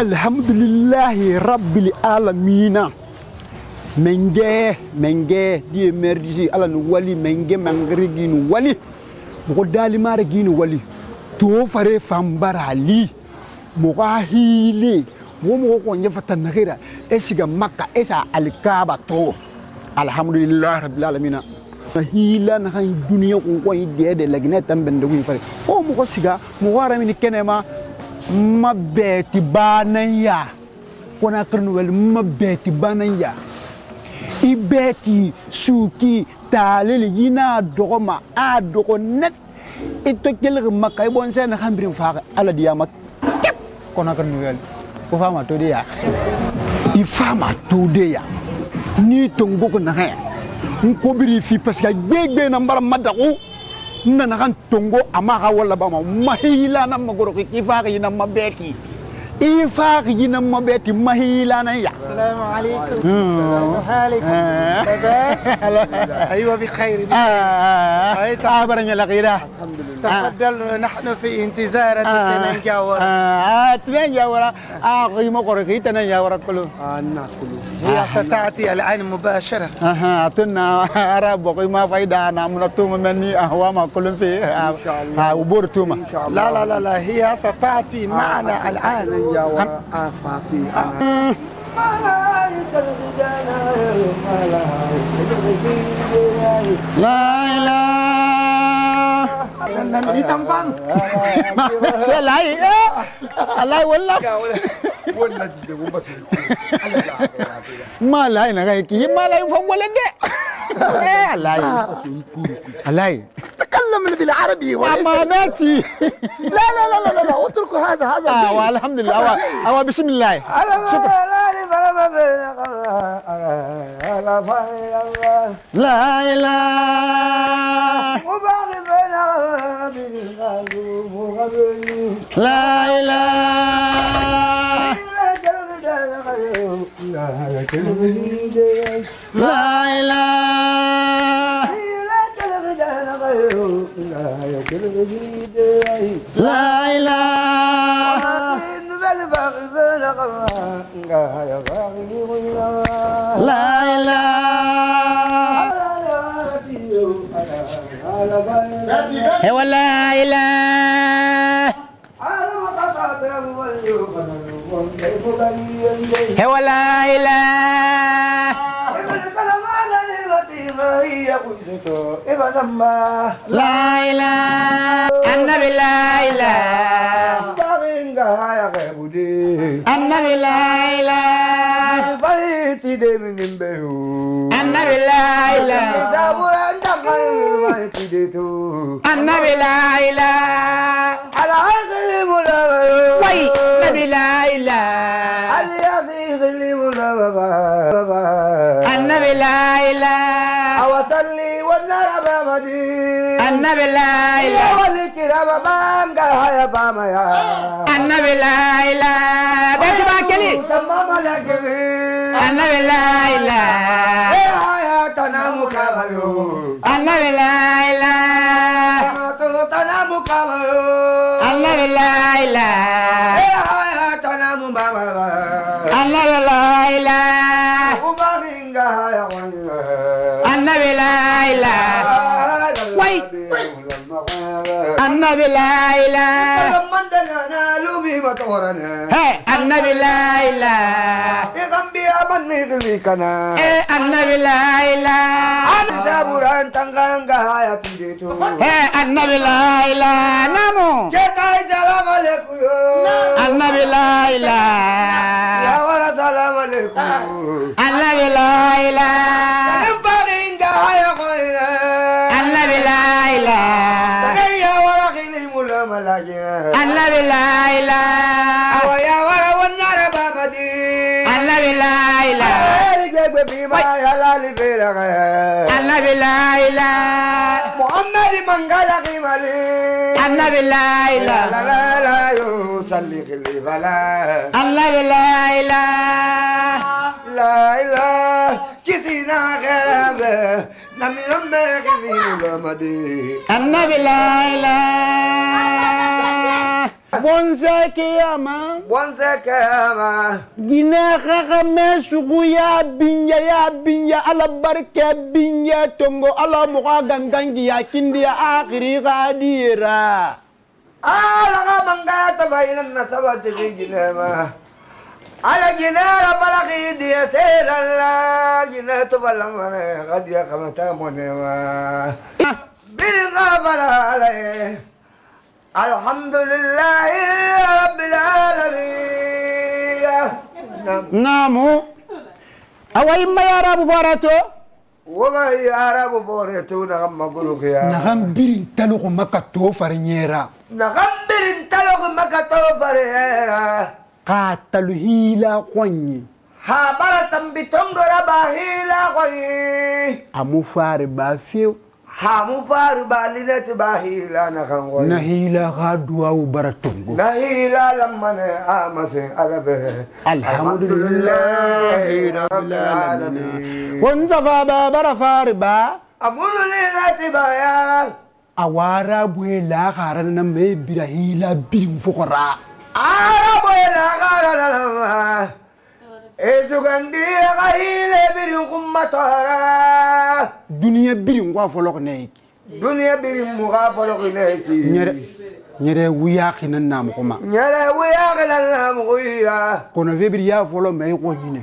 alhamdulillahi rabbil alamina menge menge diye merdisi ala ni wali menge mangri gini wali. Mɔgɔ dalimari gini wali. To fare fanbarali mɔgɔ hiile mɔgɔ mɔgɔ ko ɲɛfata nagira esiga makka esa alikaba to. Alhamdulillah rabbil alamina hila nakan duniya kun ko yi de de lagine tambe bende kun fare fo mɔgɔ siga mɔgɔ aramini kenema mabɛɛti baa naŋ yaa konakiri nobɛli mabɛɛti baa naŋ yaa i bɛɛti suuki taaleli yinaa dɔgɔ ma aa dɔgɔ nɛt i to keligi ma ka i bɔn sɛni hanbirin faagi ala diyama kɛp. Konakiri nobɛli ko faama to de yaa i faama to de yaa nii tongogo naŋa ya n kobiri fi parce que gbɛgbɛ na n bara ma dago nana kan tongo ama ka wala ba ma mahila na magoro ki fa ki na mabeti i fa ki na mabeti mahila na ya السلام عليكم كيف حالكم لاباس أيوه بخير ah tabaranya la kira الحمد لله تفضل آه. نحن في انتظار التمنجاوره آه التمنجاوره آه قيمه قرقي تمنجاوره كله آه كله آه، هي آه، آه، ستأتي الآن مباشرة. أها آه. اتنا عرب وقيمه فايدة. أنا منتوم مني. اهوا ما كل في. آه. إن شاء الله. آه وبرتوم لا لا لا لا هي ستأتي معنا آه. الآن. يا ورا آه فافي. آه. آه. لا لا. Á lại quên lắm mà lại là cái gì mà lại không có lên đấy Ê, lại lại تكلم بالعربي وليس أماناتي لا لا لا لا لا اتركوا هذا هذا آه شيء. والحمد لله أوا بسم الله شكرا لا إله لا إله لا إله لا إله لا إله هو لا إله هو لا إله لا إله النبي لا إله النبي لا إله النبي لا إله النبي لا إله وي النبي لا إله. النبي لا إله. أوصلي والنار بامدي النبي لا إله. والكرام بانقا يا باما يا. النبي لا إله. بيت باكلي تمام لك النبي لا إله. يا حياتنا مكامل النبي لا إله. حياتنا مكامل النبي لا إله. النبي لا إله وي. النبي لا إله لما دنا لوبي مطورنا هي النبي لا إله يغنبي من مثلكنا إيه النبي لا إله أنا زابوران تنغانغا يا تيديتو هي النبي لا إله نامو كيتاي سلام عليكم النبي لا يا النبي لا إله محمد من قال قيمالي النبي لا لا إله لا لا لا يصلي خلي فلا النبي لا إله لا إله كسينا غرابة نم يوم خلي مدي النبي لا إله Bonsakeyama. Bonsakeyama. Gina kakame sugu ya binya ya binya ala barke binya tongo ala muka gangangi ya kindi ya akhiri kadira. Ala ka mangata bainan gina ma. Ala gina ala malaki dia ya sela la gina tubalamane kadia kamata monema. Ah. Bil ala, ala. Alhamdulillahi rabbil alamin. Namu. Awaimma ya rabu farato. Waga ya rabu farato na gamma gulu khiya. Na gambirin talugu maka to farinyera. Na gambirin talugu maka to farinyera. Ka talu hila kwanyi. Ha bara tambitongora ba hila kwanyi. Amufare ba fiu. hamu faru balina ti ba hila na kan wani na hila ha duwa u bara tungo na hila lamma ne a masin alabe. Alhamdulillahi rabbil alamin. Kun zafa ba bara faru ba. Amuru ne na ti na me bira hila birin fukara arabu la haran na ezugandi xayile birin kummatara duniya birin kwa foloxineyiki duniya birin muxa foloxineyiki ñere ñere wuyaxinan namuxuma ñere wuyaxinan namuxuya kono febiri ya folo mai xo ñine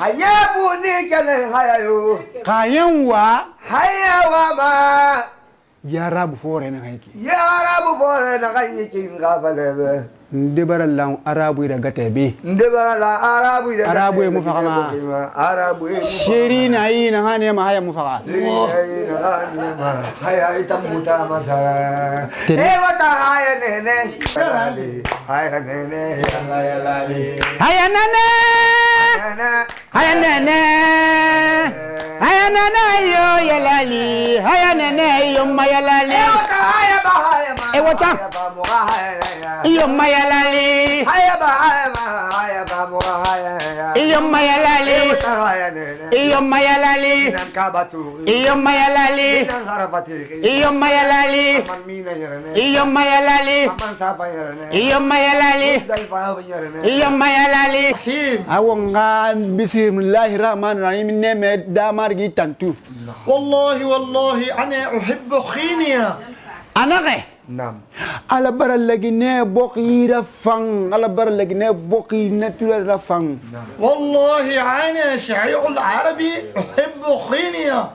Hayabu ni kelen hayayo kayenwa hayawa ma. Ya rabu fore na haiki ya rabu fore na haiki ngafalebe gafalebe nde bara lan arabu ira gate be ndeba la arabu da Arabu mu faga ma. arabu sheri na yi na hane ma haya mu haya ita muta masara Tene. eh wata haya haya nene yalla yalla ni haya nane nene haya yo yalali haya yo ma eh wata haya ba ma Eh, wata. haya ba mu ga haya ya iyo ma yalali haya ba haya ma haya ba mu ga haya ma eh wata haya nene iyo ma yalali nan ka batu iyo ma yalali nan harafati iyo ma yalali man mina yarane iyo ma yalali man sapa yarane iyo ma yalali dal fa yarane iyo ma yalali rahim awo nga bismillahi rahmani rahim neme damar gi tantu والله والله أنا أحب خينيا anake ala bara lagi ne bokira fang ala bara lagi ne boki natula fang والله أنا شيوع العربي أحب خينيا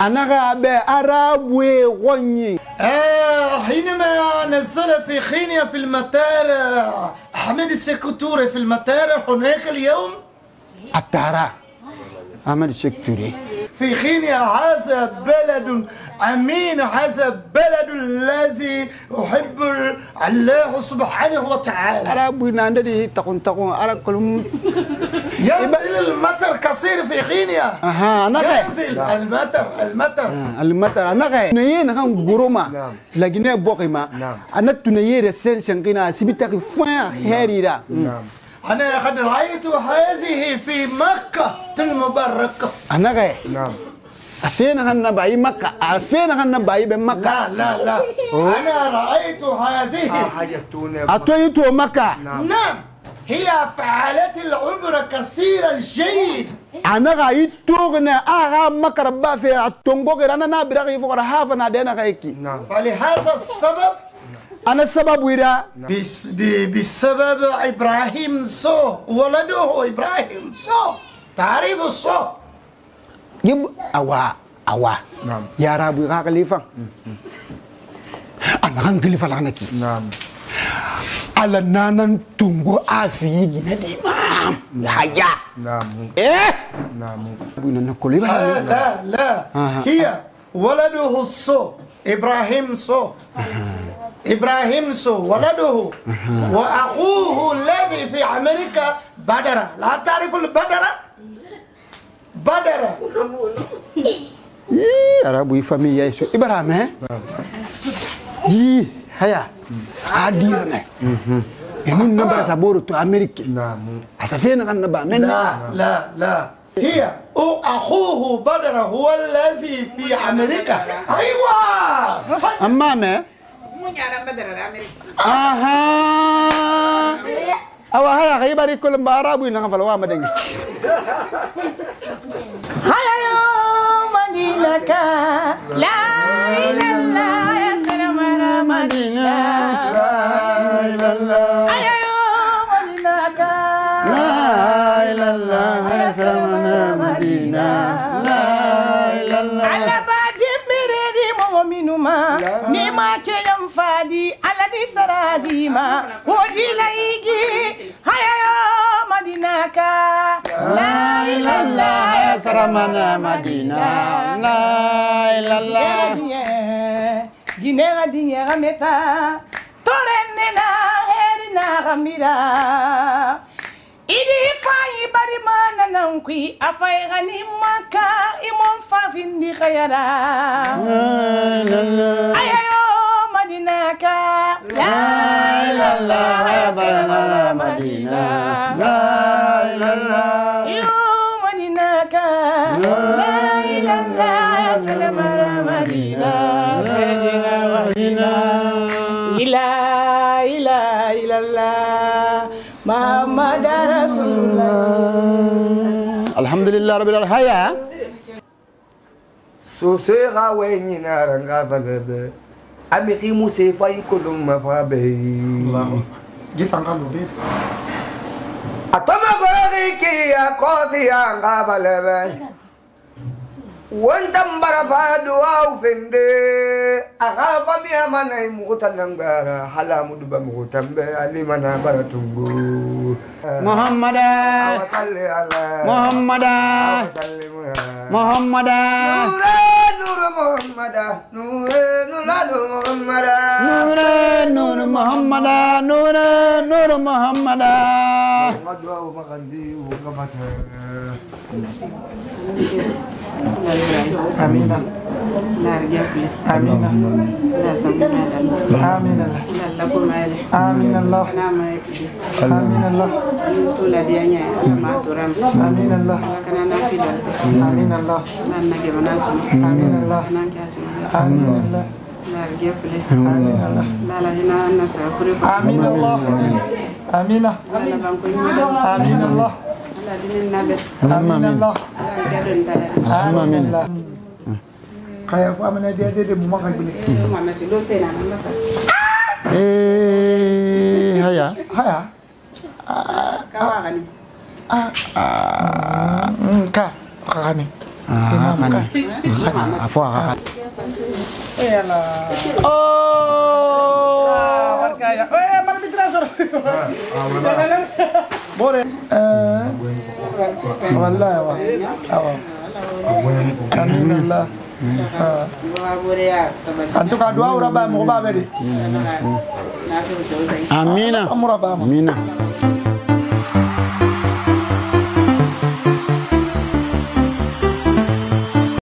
anaka be arabwe gonyi آه حينما نزل في خينيا في المطار أحمد السكوتوري في المطار هناك اليوم. atara amad sekture في خينيا هذا بلد أمين هذا البلد الذي أحب الله سبحانه وتعالى. ربنا ندي تكون تكون على كل ينزل المطر كثير في غينيا. أها أنا ينزل المطر المطر. المطر أنا غي نيين هم غروما نعم. لا غينيا بوخيما نعم. أنا تنيير سن سن غينا سبيتك فوان نعم. هيريرا أنا قد رأيت هذه في مكة المباركة. أنا غير. نعم. أفين غنى بأي مكة؟ أفين غنى بأي بمكة؟ لا لا لا. أنا رأيت هذه. آه، أتيتوا مكة؟ نعم. نعم. هي فعلت العبرة كثيرة جيد. أنا غايت توغنا أغا آه، آه، مكة با في التونغوغ أنا نابرا غي فوق رحافة نادينا غايكي نعم. فلهذا السبب؟ أنا السبب ويرا. نعم. بس بسبب إبراهيم سو ولده إبراهيم سو تعرف سو yib awa awa Naam. ya rabu ka khalifa ana kan khalifa la naki nam ala nanan tungo afi gina di mam haya nam eh nam bu na koli ba لا لا لا آه. هي ولده السو إبراهيم سو إبراهيم سو ولده وأخوه الذي في أمريكا بدر لا تعرف البدر بدر Ih, arabu famille yaay so ibrahima he yi haya adi la me e to amerique ata fena kan na ba men لا لا لا هي أخوه بدر هو الذي في أمريكا أيوة amma me mu ñaanal Badara daa awa haya kay bari ko lamba arabu na fala wa madengi haya yo madina ka la ilaha ya salama na madina la ilallah haya yo madina ka la ilallah ya salamana madina la ilallah ala ba jibbire di momo minuma فادي الذي سرى ديما ودي ليجي هيا يا مدينك لا إله إلا سرمنا مدينة لا إله إلا جنيه دنيا غمتا تورننا هرنا غميرا idi fayi bari mana nan kui afai gani maka imon fafin di khayara ayayo مدينك لا إله إلا الله يا مدينة. لا إله إلا الله. يوم مدينك لا إله إلا الله سلام على مدينة. سيدنا وحينا إلا إلا إلا الله محمد رسول الله. الحمد لله رب العالمين سوسيغا وينينا رنغا فبابا amiri musa fayi kolon mafa bɛyi. jitan ka lo bɛɛ. a tɔmɔ kɔrɔki kiya kɔfi yan ka balɛbɛ. wontan barafa duwawu finde. akaba biha manai bara halamu duba mukutan be ali mana bara tunggu muhammada muhammada muhammada nur muhammada nur nur muhammada nur nur muhammada nur muhammada. آمين Naar jafle. آمين sabu na dal. آمين الله ko male. آمين الله idi. آمين الله nya ala ma turam. آمين الله Ala kana na fidal. آمين الله ge mana su. آمين الله ka su. آمين الله Naar jafle. آمين الله na sa kure ko. آمين الله آمين. آمين الله. آمين الله. آمين الله kaya fɔ amina diya de de muma ka gɛlɛn. haya. Haya. ka kakani. a fɔ a ka. bore. Eh. Wallahi wa awa alhamdulillah antukaduwa uraba mɔgɔ b'a bɛ de amina amina.